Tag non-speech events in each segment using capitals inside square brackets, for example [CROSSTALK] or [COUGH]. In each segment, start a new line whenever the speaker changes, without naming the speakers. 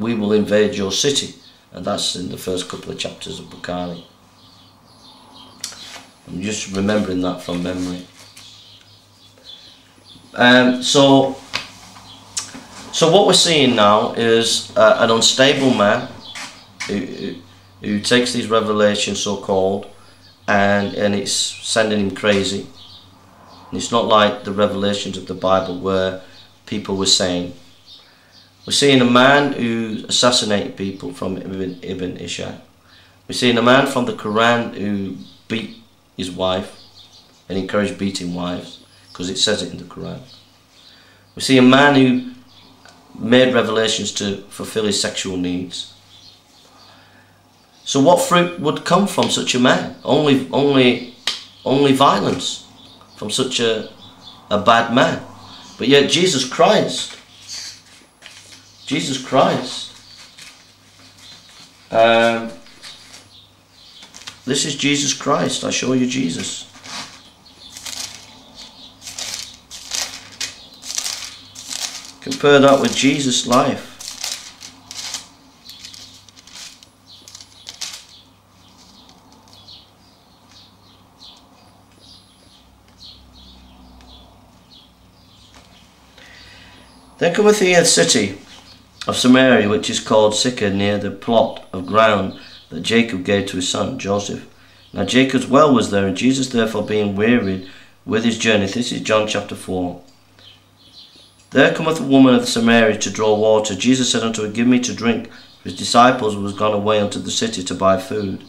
we will invade your city. And that's in the first couple of chapters of Bukhari. I'm just remembering that from memory. Um, so, so what we're seeing now is uh, an unstable man who, who, who takes these revelations, so called, and and it's sending him crazy. And it's not like the revelations of the Bible where people were saying. We're seeing a man who assassinated people from Ibn, Ibn Ishaq. We're seeing a man from the Quran who beat his wife and encouraged beating wives because it says it in the Quran. We see a man who made revelations to fulfill his sexual needs. So what fruit would come from such a man? Only, only, only violence from such a, a bad man. But yet Jesus Christ, Jesus Christ, um, this is Jesus Christ. I show you Jesus. Compare that with Jesus' life. Then cometh he a city of Samaria, which is called Sychar, near the plot of ground that Jacob gave to his son Joseph. Now Jacob's well was there, and Jesus therefore being wearied with his journey. This is John chapter 4. There cometh a woman of Samaria to draw water. Jesus said unto her, Give me to drink. His disciples was gone away unto the city to buy food.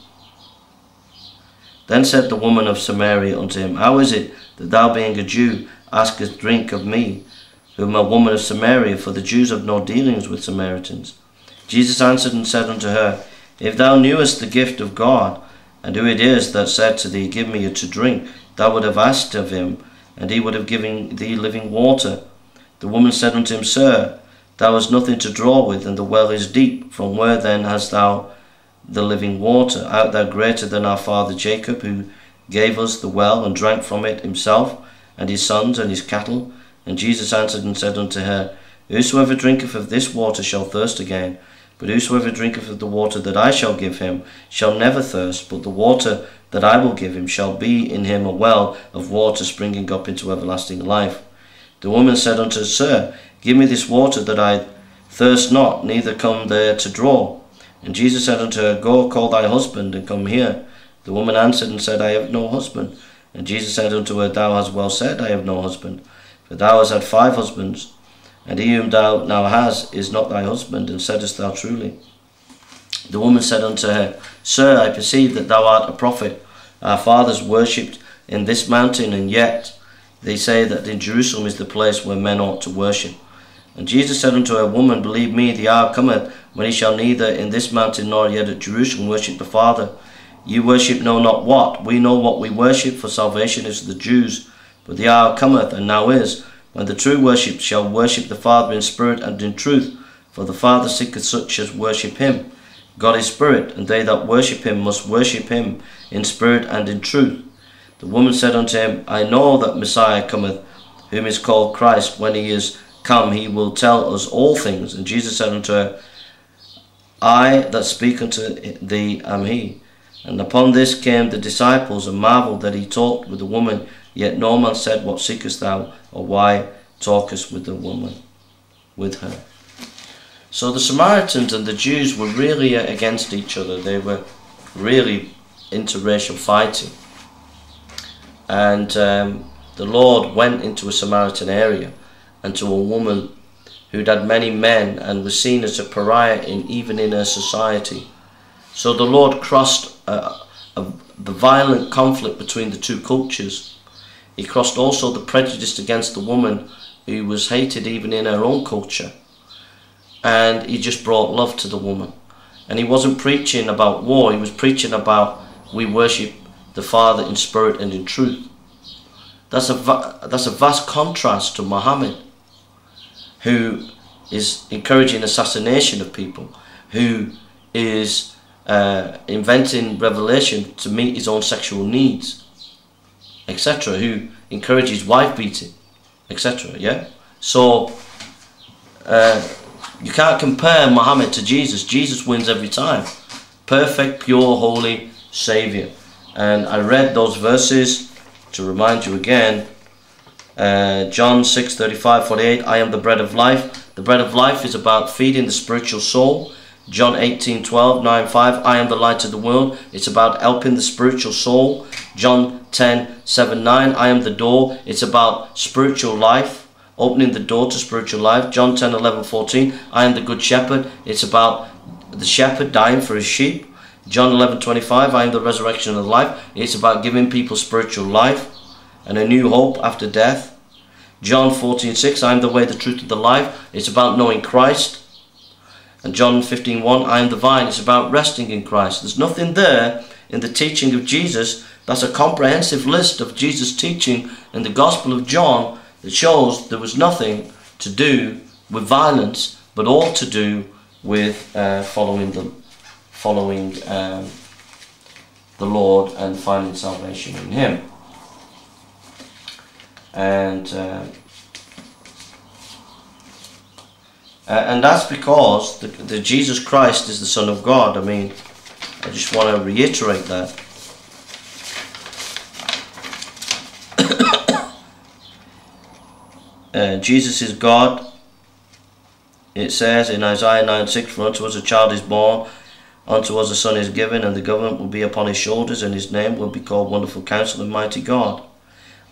Then said the woman of Samaria unto him, How is it that thou being a Jew askest drink of me, who am a woman of Samaria, for the Jews have no dealings with Samaritans. Jesus answered and said unto her, If thou knewest the gift of God, and who it is that said to thee, Give me to drink, thou would have asked of him, and he would have given thee living water. The woman said unto him, Sir, thou hast nothing to draw with, and the well is deep. From where then hast thou the living water? Art thou greater than our father Jacob, who gave us the well, and drank from it himself, and his sons, and his cattle? And Jesus answered and said unto her, Whosoever drinketh of this water shall thirst again, but whosoever drinketh of the water that I shall give him shall never thirst, but the water that I will give him shall be in him a well of water springing up into everlasting life. The woman said unto Sir, give me this water that I thirst not, neither come there to draw. And Jesus said unto her, Go, call thy husband, and come here. The woman answered and said, I have no husband. And Jesus said unto her, Thou hast well said, I have no husband. For thou hast had five husbands, and he whom thou now hast is not thy husband, and saidst thou truly. The woman said unto her, Sir, I perceive that thou art a prophet. Our fathers worshipped in this mountain, and yet they say that in Jerusalem is the place where men ought to worship. And Jesus said unto her, Woman, believe me, the hour cometh when he shall neither in this mountain nor yet at Jerusalem worship the Father. You worship know not what. We know what we worship, for salvation is the Jews. But the hour cometh, and now is, when the true worship shall worship the Father in spirit and in truth. For the Father seeketh such as worship him. God is spirit, and they that worship him must worship him in spirit and in truth. The woman said unto him, I know that Messiah cometh, whom is called Christ. When he is come, he will tell us all things. And Jesus said unto her, I that speak unto thee am he. And upon this came the disciples, and marvelled that he talked with the woman. Yet no man said, What seekest thou, or why talkest with the woman, with her? So the Samaritans and the Jews were really against each other. They were really interracial fighting. And um, the Lord went into a Samaritan area and to a woman who'd had many men and was seen as a pariah in even in her society. So the Lord crossed uh, a, the violent conflict between the two cultures he crossed also the prejudice against the woman who was hated even in her own culture. And he just brought love to the woman. And he wasn't preaching about war, he was preaching about we worship the Father in spirit and in truth. That's a, that's a vast contrast to Muhammad, who is encouraging assassination of people, who is uh, inventing revelation to meet his own sexual needs etc., who encourages wife beating, etc. Yeah. So uh, You can't compare Muhammad to Jesus. Jesus wins every time. Perfect, pure, holy Savior. And I read those verses to remind you again. Uh, John 6 35 48 I am the bread of life. The bread of life is about feeding the spiritual soul. John 18 12 9 5 I am the light of the world. It's about helping the spiritual soul. John 10 7 9 I am the door. It's about spiritual life opening the door to spiritual life. John 10 11 14 I am the good shepherd. It's about the shepherd dying for his sheep. John 11 25 I am the resurrection of life. It's about giving people spiritual life and a new hope after death. John 14 6 I am the way, the truth, and the life. It's about knowing Christ. And John 15 1 I am the vine. It's about resting in Christ. There's nothing there in the teaching of Jesus that's a comprehensive list of Jesus' teaching in the Gospel of John that shows there was nothing to do with violence, but all to do with uh, following the following um, the Lord and finding salvation in Him. And uh, and that's because the, the Jesus Christ is the Son of God. I mean, I just want to reiterate that. [COUGHS] uh, Jesus is God. It says in Isaiah 9 6 For unto us a child is born, unto us a son is given, and the government will be upon his shoulders, and his name will be called Wonderful Counselor and Mighty God.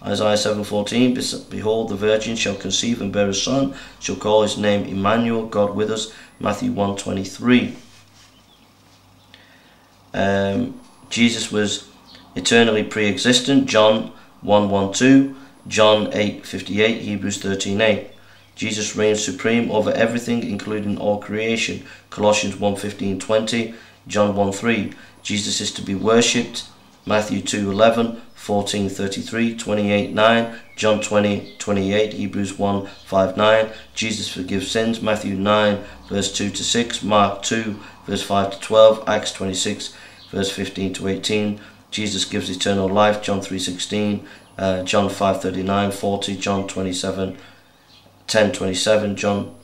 Isaiah 7:14 Behold the virgin shall conceive and bear a son shall call his name Emmanuel God with us Matthew 1:23 um, Jesus was eternally pre-existent John 1:12 John 8:58 Hebrews 13:8 Jesus reigns supreme over everything including all creation Colossians 1:15-20 John 1:3 Jesus is to be worshipped Matthew 2:11 14 33 28 9 john 20 28 hebrews 1 5 9 jesus forgives sins matthew 9 verse 2 to 6 mark 2 verse 5 to 12 acts 26 verse 15 to 18 jesus gives eternal life john 3 16 uh, john 5 39 40 john 27 10 27 john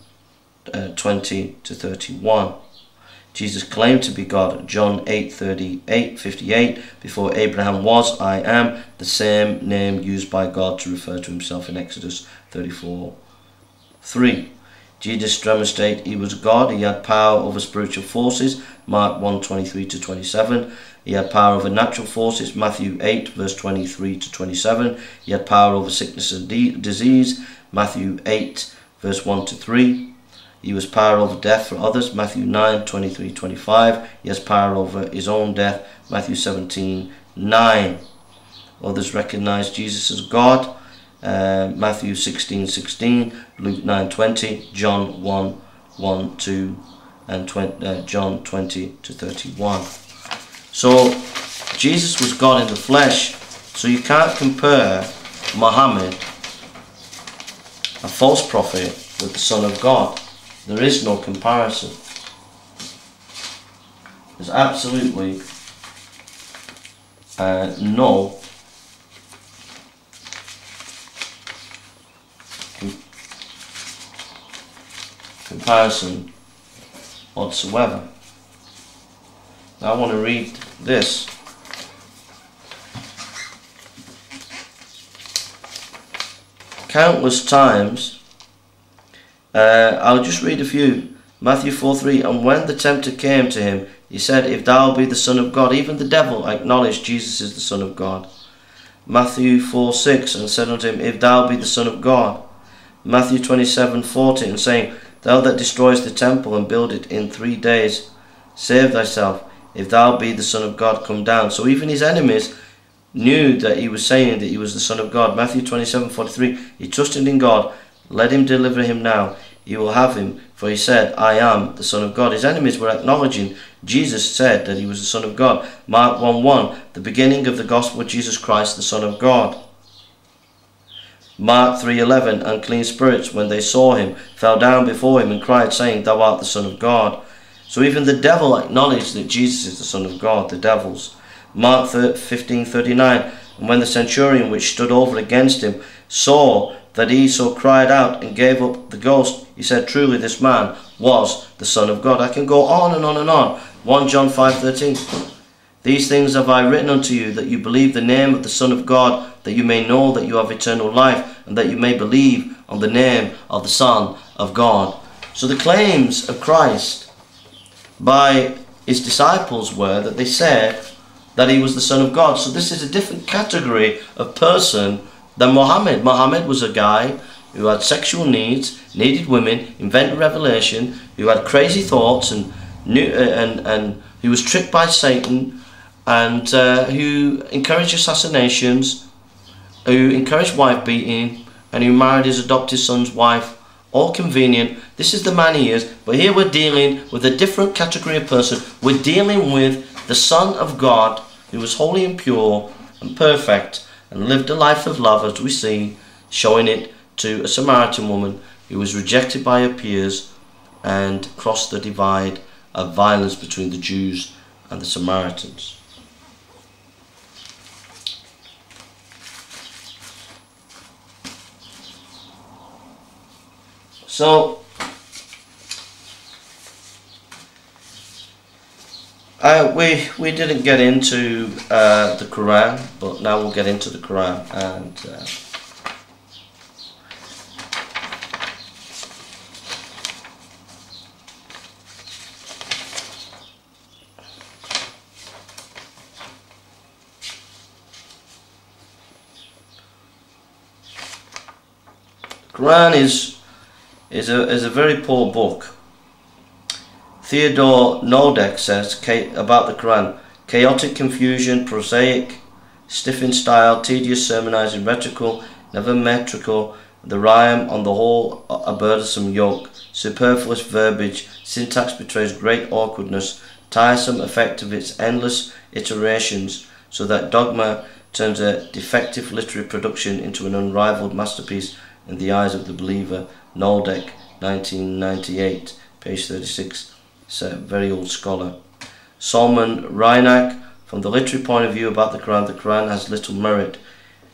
uh, 20 to 31 Jesus claimed to be God. John 8 38 58. Before Abraham was, I am. The same name used by God to refer to himself in Exodus 34 3. Jesus demonstrated he was God. He had power over spiritual forces. Mark 1 23 to 27. He had power over natural forces. Matthew 8 verse 23 to 27. He had power over sickness and disease. Matthew 8 verse 1 to 3. He was power over death for others, Matthew 9, 23, 25. He has power over his own death, Matthew 17, 9. Others recognize Jesus as God, uh, Matthew 16, 16, Luke 9, 20, John 1, 1, 2, and 20, uh, John 20 to 31. So, Jesus was God in the flesh, so you can't compare Muhammad, a false prophet, with the Son of God. There is no comparison. There's absolutely uh, no com comparison whatsoever. Now I want to read this. Countless times uh, I'll just read a few. Matthew 4 3 And when the tempter came to him, he said, If thou be the Son of God, even the devil acknowledged Jesus is the Son of God. Matthew 4 6 And said unto him, If thou be the Son of God. Matthew 27 40 And saying, Thou that destroyest the temple and build it in three days, save thyself. If thou be the Son of God, come down. So even his enemies knew that he was saying that he was the Son of God. Matthew twenty seven forty three. He trusted in God let him deliver him now. He will have him, for he said, I am the Son of God. His enemies were acknowledging Jesus said that he was the Son of God. Mark 1 1, the beginning of the gospel of Jesus Christ, the Son of God. Mark 3:11 Unclean spirits when they saw him fell down before him and cried saying thou art the son of God. So even the devil acknowledged that Jesus is the son of God the devils. Mark 15:39 And when the centurion which stood over against him saw that he so cried out and gave up the ghost, He said, Truly, this man was the Son of God. I can go on and on and on. 1 John 5.13 These things have I written unto you, that you believe the name of the Son of God, that you may know that you have eternal life, and that you may believe on the name of the Son of God. So the claims of Christ by his disciples were that they said that he was the Son of God. So this is a different category of person than Muhammad. Muhammad was a guy who had sexual needs, needed women, invented revelation, who had crazy thoughts and knew, uh, and and who was tricked by Satan, and uh, who encouraged assassinations, who encouraged wife beating, and who married his adopted son's wife. All convenient. This is the man he is. But here we're dealing with a different category of person. We're dealing with the Son of God, who was holy and pure and perfect, and lived a life of love, as we see, showing it to a Samaritan woman who was rejected by her peers and crossed the divide of violence between the Jews and the Samaritans. So, uh, we we didn't get into uh, the Quran, but now we'll get into the Quran and. Uh, Quran is is a is a very poor book. Theodore Nöldeke says about the Quran: chaotic confusion, prosaic, stiff in style, tedious sermonizing, rhetorical, never metrical. The rhyme, on the whole, a burdensome yoke. Superfluous verbiage, syntax betrays great awkwardness, tiresome effect of its endless iterations, so that dogma turns a defective literary production into an unrivaled masterpiece in the eyes of the believer. Nöldeke, 1998, page 36. It's a very old scholar. Solomon Reinach, from the literary point of view about the Quran, the Quran has little merit.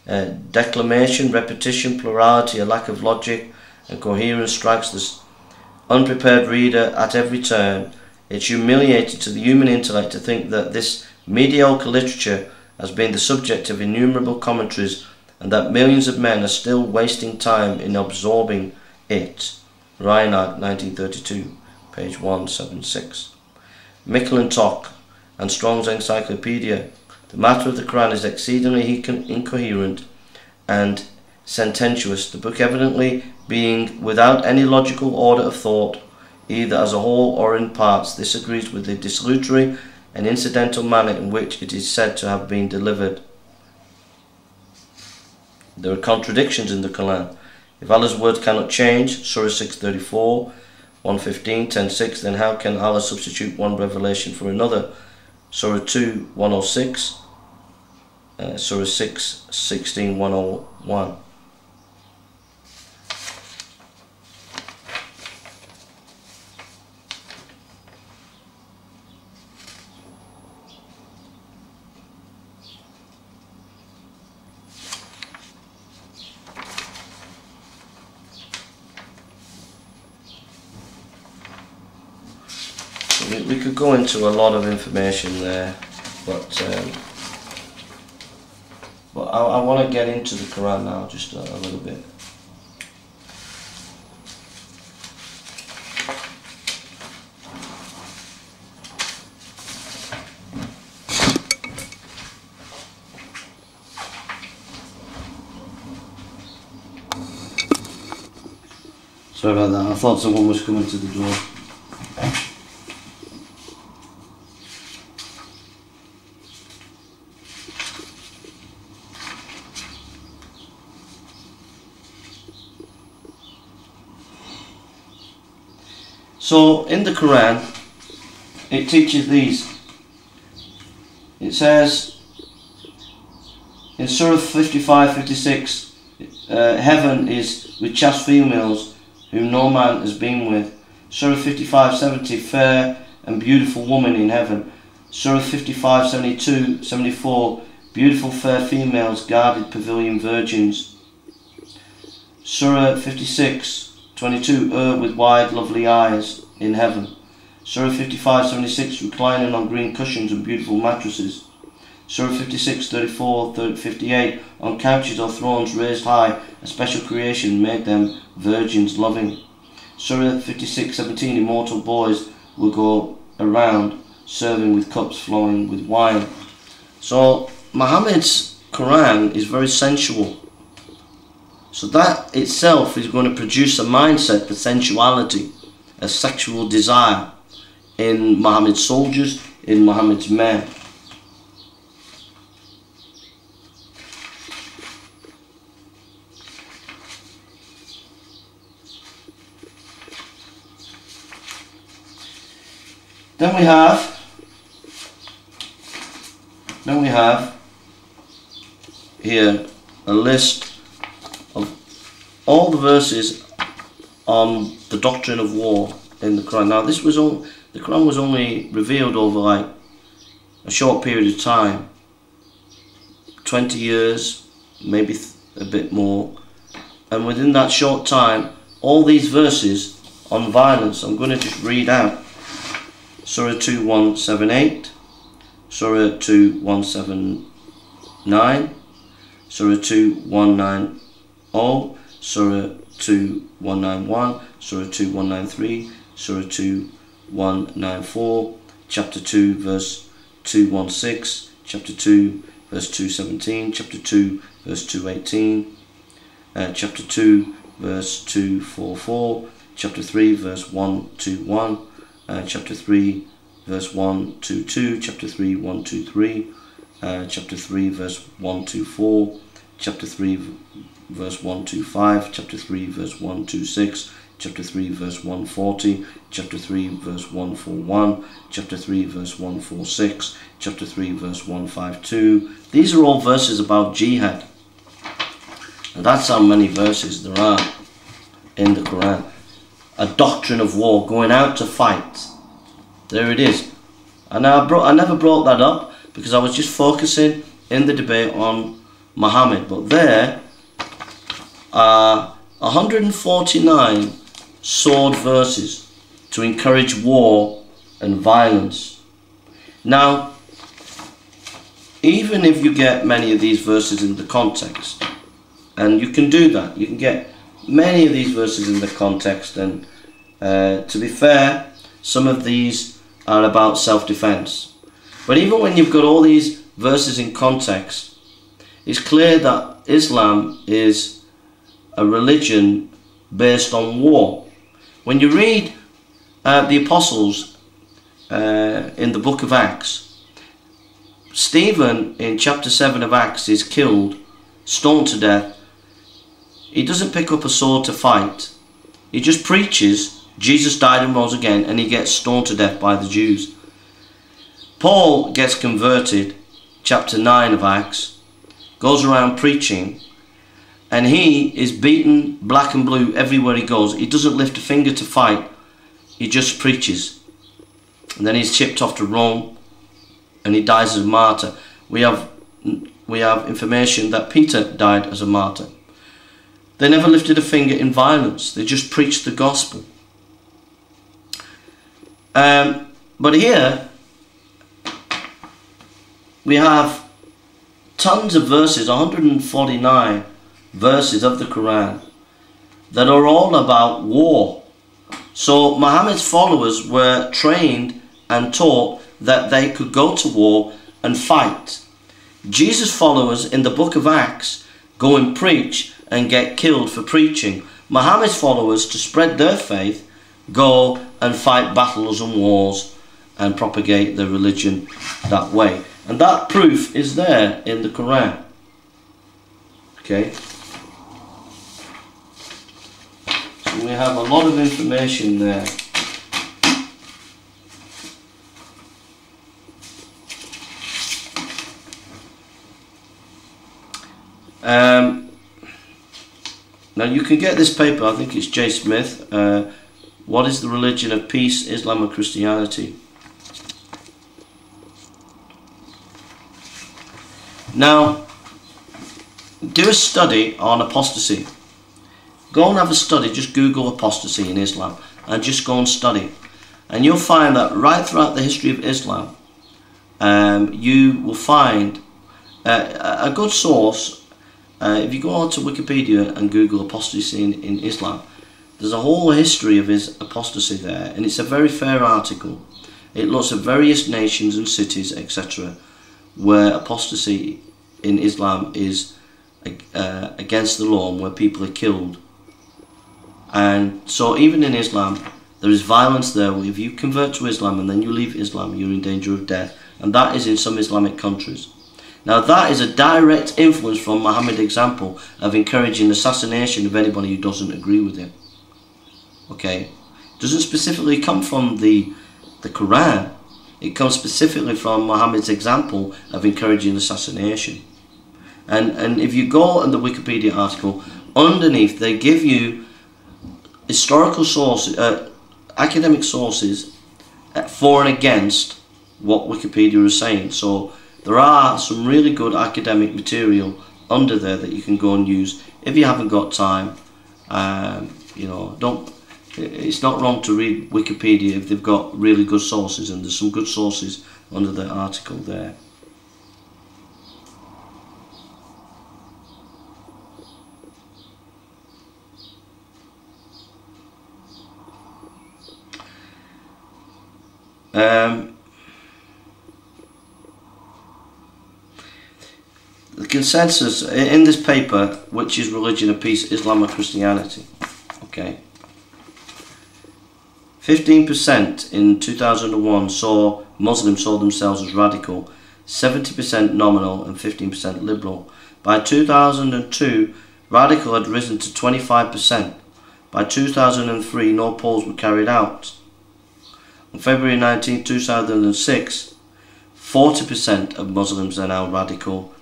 Uh, declamation, repetition, plurality, a lack of logic and coherence strikes the unprepared reader at every turn. It's humiliating to the human intellect to think that this mediocre literature has been the subject of innumerable commentaries and that millions of men are still wasting time in absorbing it. Reinhardt, 1932, page 176. McClintock and Strong's Encyclopedia. The matter of the Quran is exceedingly incoherent and sententious, the book evidently being without any logical order of thought, either as a whole or in parts. This agrees with the desultory and incidental manner in which it is said to have been delivered. There are contradictions in the Quran. If Allah's word cannot change, Surah 634, 115, 10.6, then how can Allah substitute one revelation for another? Surah 2, 106, uh, Surah 6, 16, 101. We, could go into a lot of information there, but um, but I, I want to get into the Quran now just a, a little bit. Sorry about that, I thought someone was coming to the door. So in the Quran, it teaches these. It says in Surah 55 56, uh, heaven is with chaste females whom no man has been with. Surah 55 70, fair and beautiful woman in heaven. Surah 55 72 74, beautiful fair females guarded pavilion virgins. Surah 56 22, Ur with wide, lovely eyes in heaven. Surah 55, 76, reclining on green cushions and beautiful mattresses. Surah 56, 34, 58, on couches or thrones raised high, a special creation made them virgins loving. Surah 56, 17, immortal boys will go around serving with cups flowing with wine. So Muhammad's Quran is very sensual. So that itself is going to produce a mindset for sensuality, a sexual desire in Muhammad's soldiers, in Muhammad's men. Then we have, then we have here a list all the verses on the doctrine of war in the Quran. Now this was all, the Quran was only revealed over like a short period of time, 20 years, maybe a bit more. And within that short time, all these verses on violence, I'm going to just read out Surah 2178, Surah 2179, Surah 2190, Surah 2191, Surah 2193, Surah 2194, Chapter 2, verse 216, Chapter 2, verse 217, Chapter 2, verse 218, uh, Chapter 2, verse 244, Chapter 3, verse 121, uh, chapter 3, verse 1 to 2, chapter 3, 1 to 3, uh, chapter 3, verse 1 to 4, chapter 3, verse 1 to 5, chapter 3, verse 1 to 6, chapter 3, verse 140, chapter 3, verse 141, chapter 3, verse 146, chapter 3, verse 152. These are all verses about jihad. And that's how many verses there are in the Quran a doctrine of war, going out to fight. There it is. And I, brought, I never brought that up because I was just focusing in the debate on Muhammad. But there are 149 sword verses to encourage war and violence. Now, even if you get many of these verses in the context, and you can do that, you can get many of these verses in the context and uh, to be fair, some of these are about self-defense. But even when you've got all these verses in context, it's clear that Islam is a religion based on war. When you read uh, the Apostles uh, in the book of Acts, Stephen in chapter 7 of Acts is killed, stoned to death. He doesn't pick up a sword to fight. He just preaches Jesus died and rose again and he gets stoned to death by the Jews. Paul gets converted, chapter 9 of Acts, goes around preaching, and he is beaten black and blue everywhere he goes. He doesn't lift a finger to fight, he just preaches. And then he's chipped off to Rome and he dies as a martyr. We have, we have information that Peter died as a martyr. They never lifted a finger in violence, they just preached the gospel. Um, but here we have tons of verses, 149 verses of the Quran that are all about war. So Muhammad's followers were trained and taught that they could go to war and fight. Jesus' followers in the book of Acts go and preach and get killed for preaching. Muhammad's followers, to spread their faith, go and fight battles and wars and propagate their religion that way. And that proof is there in the Quran. Okay. So we have a lot of information there. Um, now you can get this paper, I think it's J. Smith, uh, what is the religion of peace, Islam or Christianity? Now, do a study on apostasy. Go and have a study, just Google apostasy in Islam and just go and study. And you'll find that right throughout the history of Islam, um, you will find uh, a good source. Uh, if you go onto Wikipedia and Google apostasy in, in Islam, there's a whole history of his apostasy there, and it's a very fair article. It looks at various nations and cities, etc., where apostasy in Islam is uh, against the law and where people are killed. And so, even in Islam, there is violence there. If you convert to Islam and then you leave Islam, you're in danger of death. And that is in some Islamic countries. Now that is a direct influence from Muhammad's example of encouraging assassination of anybody who doesn't agree with him. Okay? Doesn't specifically come from the, the Quran. It comes specifically from Muhammad's example of encouraging assassination. And, and if you go in the Wikipedia article, underneath they give you historical sources, uh, academic sources uh, for and against what Wikipedia is saying. So there are some really good academic material under there that you can go and use if you haven't got time. Um, you know, don't. It's not wrong to read Wikipedia if they've got really good sources, and there's some good sources under the article there. Um, the consensus in this paper, which is religion of peace, Islam or Christianity, okay. 15% in 2001 saw Muslims saw themselves as radical, 70% nominal and 15% liberal. By 2002, radical had risen to 25%. By 2003, no polls were carried out. On February 19, 2006, 40% of Muslims are now radical,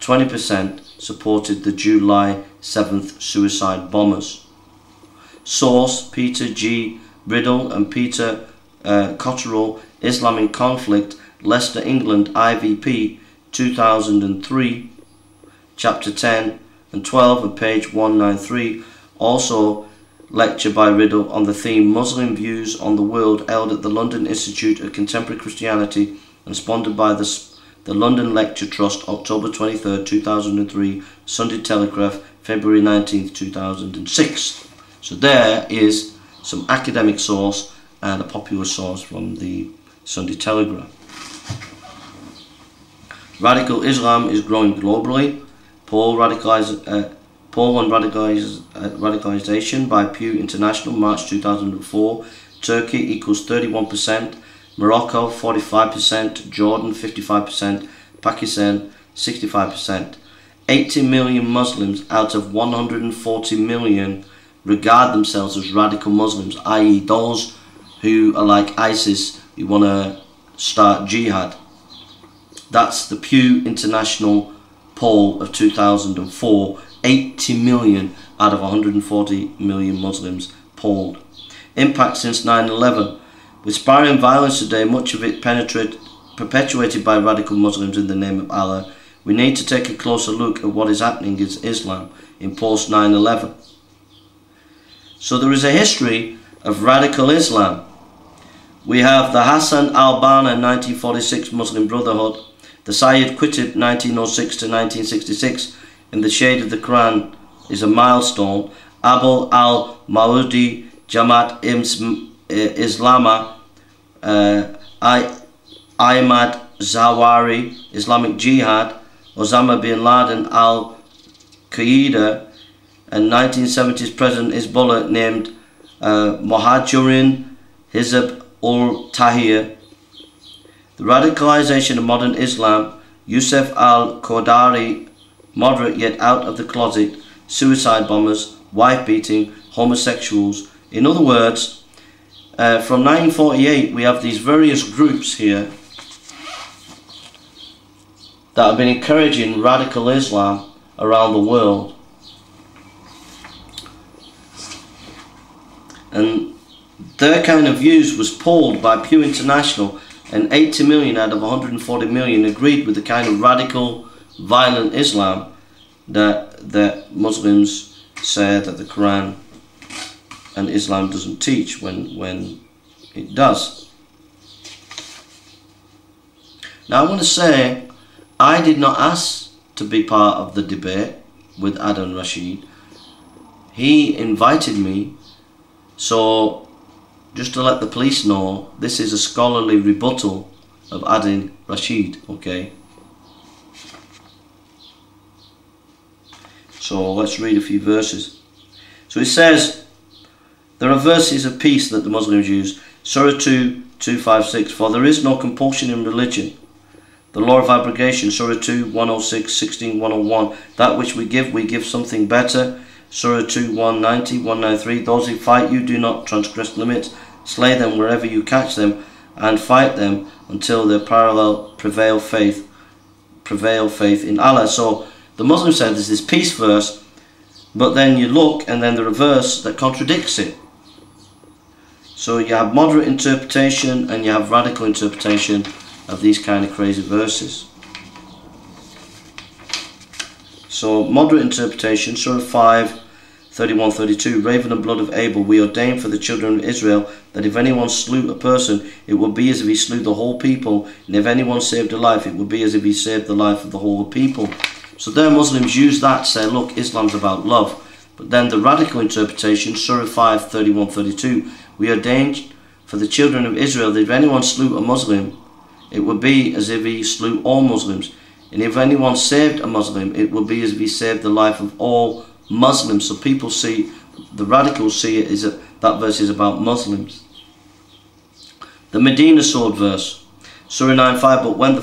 20% supported the July 7th suicide bombers. Source Peter G. Riddell and Peter uh, Cotterell, Islam in Conflict, Leicester, England, IVP, 2003, chapter 10 and 12 and page 193. Also, lecture by Riddell on the theme Muslim Views on the World held at the London Institute of Contemporary Christianity and sponsored by the, the London Lecture Trust October 23, 2003, Sunday Telegraph, February 19, 2006. So there is some academic source and a popular source from the Sunday Telegraph. Radical Islam is growing globally. Paul radicalized, uh, Poll on radicaliz uh, radicalization by Pew International, March 2004. Turkey equals 31%, Morocco 45%, Jordan 55%, Pakistan 65%. 80 million Muslims out of 140 million regard themselves as radical Muslims, i.e., those who are like ISIS who want to start jihad. That's the Pew International poll of 2004 80 million out of 140 million Muslims polled. Impact since 9-11. With spiraling violence today, much of it perpetuated by radical Muslims in the name of Allah, we need to take a closer look at what is happening in Islam in post 9-11. So there is a history of radical Islam. We have the Hassan al-Banna 1946 Muslim Brotherhood, the Sayyid Qutb 1906 to 1966 in the shade of the Quran is a milestone. Abu al-Mawdi Jamaat Islama uh, Ahmad Zawahiri Islamic Jihad Osama bin Laden al-Qaeda and 1970s President Hezbollah named uh, Muhajirin Hizb ul Tahir. the radicalization of modern Islam Yusuf al-Qadari moderate yet out of the closet, suicide bombers, wife beating, homosexuals. In other words, uh, from 1948 we have these various groups here that have been encouraging radical Islam around the world. And their kind of views was polled by Pew International and 80 million out of 140 million agreed with the kind of radical violent Islam that that Muslims say that the Quran and Islam doesn't teach when, when it does. Now I want to say, I did not ask to be part of the debate with Adnan Rashid. He invited me, so just to let the police know, this is a scholarly rebuttal of Adnan Rashid, okay? So let's read a few verses. So it says, there are verses of peace that the Muslims use. Surah 2, 256, For there is no compulsion in religion. The law of abrogation, Surah 2, 106, 16, 101. That which we give, we give something better. Surah 2, 190, 193. Those who fight you do not transgress limits. Slay them wherever you catch them, and fight them until their parallel prevail faith, prevail faith in Allah. So the Muslim said there's this peace verse, but then you look and then the reverse that contradicts it. So you have moderate interpretation and you have radical interpretation of these kind of crazy verses. So moderate interpretation, Surah 5, 31, 32, Raven and blood of Abel, we ordained for the children of Israel that if anyone slew a person, it would be as if he slew the whole people, and if anyone saved a life, it would be as if he saved the life of the whole people. So there Muslims use that to say, look, Islam's about love. But then the radical interpretation, Surah 5, 31, 32, we ordained for the children of Israel that if anyone slew a Muslim, it would be as if he slew all Muslims. And if anyone saved a Muslim, it would be as if he saved the life of all Muslims. So people see, the radicals see it as that that verse is about Muslims. The Medina sword verse, Surah 9, 5, but when the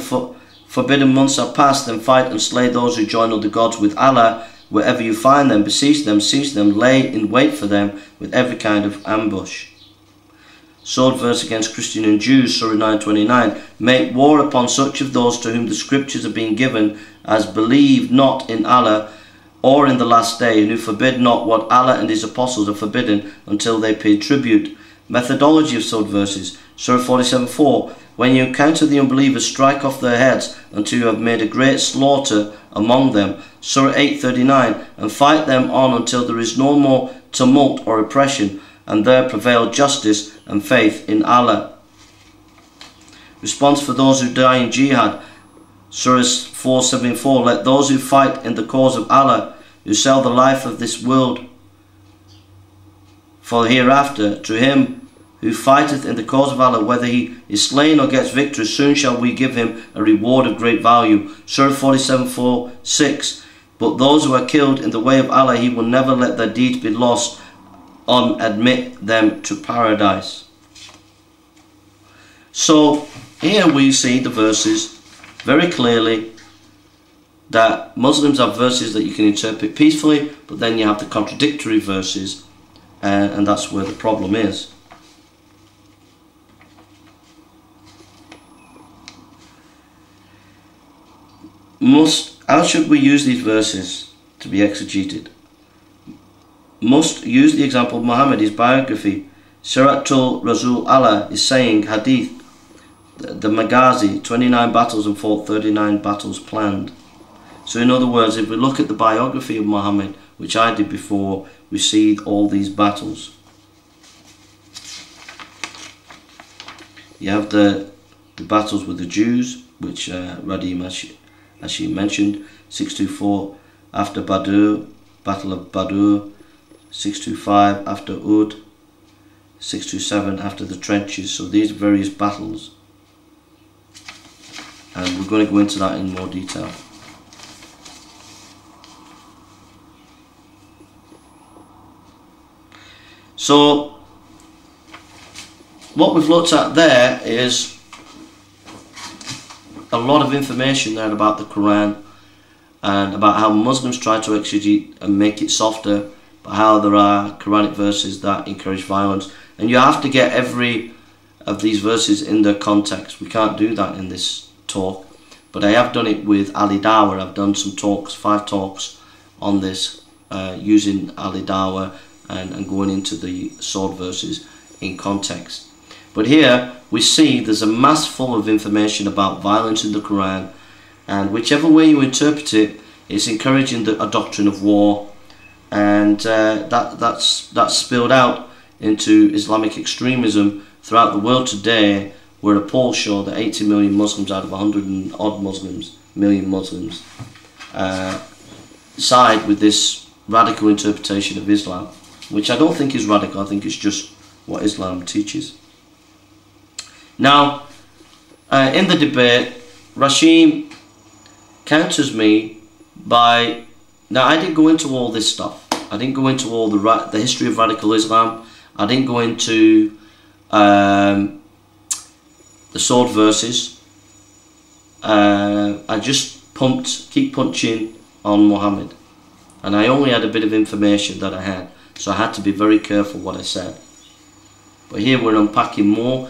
forbidden months are past, then fight and slay those who join other gods with Allah. Wherever you find them, besiege them, seize them, lay in wait for them with every kind of ambush. Sword verse against Christian and Jews, Surah 929. Make war upon such of those to whom the scriptures have been given as believe not in Allah or in the last day, and who forbid not what Allah and His apostles have forbidden until they pay tribute. Methodology of sword verses, Surah 47 4. When you encounter the unbelievers, strike off their heads until you have made a great slaughter among them. Surah 8:39, and fight them on until there is no more tumult or oppression, and there prevail justice and faith in Allah. Response for those who die in jihad. Surah 474, let those who fight in the cause of Allah, who sell the life of this world for hereafter, to him who fighteth in the cause of Allah, whether he is slain or gets victory, soon shall we give him a reward of great value. Surah 47 4 6. But those who are killed in the way of Allah, he will never let their deeds be lost on admit them to paradise. So here we see the verses very clearly that Muslims have verses that you can interpret peacefully, but then you have the contradictory verses, uh, and that's where the problem is. Must how should we use these verses to be exegeted? Must use the example of Muhammad, his biography. Siratul Rasul Allah is saying, Hadith, the, Maghazi, 29 battles and fought 39 battles planned. So in other words, if we look at the biography of Muhammad, which I did before, we see all these battles. You have the, the battles with the Jews, which uh, Radim as she mentioned, 624 after Badr, Battle of Badr, 625 after Uhud, 627 after the trenches. So these various battles. And we're going to go into that in more detail. So what we've looked at there is a lot of information there about the Quran and about how Muslims try to exegete and make it softer, but how there are Quranic verses that encourage violence. And you have to get every of these verses in their context. We can't do that in this talk, but I have done it with Ali Dawah. I've done some talks, five talks on this uh, using Ali Dawah and, and going into the sword verses in context. But here we see there's a mass full of information about violence in the Quran, and whichever way you interpret it, it's encouraging the, a doctrine of war and uh, that that's that's spilled out into Islamic extremism throughout the world today, where a poll showed that 80 million Muslims out of 100 and odd Muslims, million Muslims, uh, side with this radical interpretation of Islam, which I don't think is radical. I think it's just what Islam teaches. Now, uh, in the debate, Rashid counters me by now I didn't go into all this stuff. I didn't go into all the ra- the history of radical Islam. I didn't go into um, the sword verses. Uh, I just pumped, keep punching on Muhammad, and I only had a bit of information that I had, so I had to be very careful what I said. But here we're unpacking more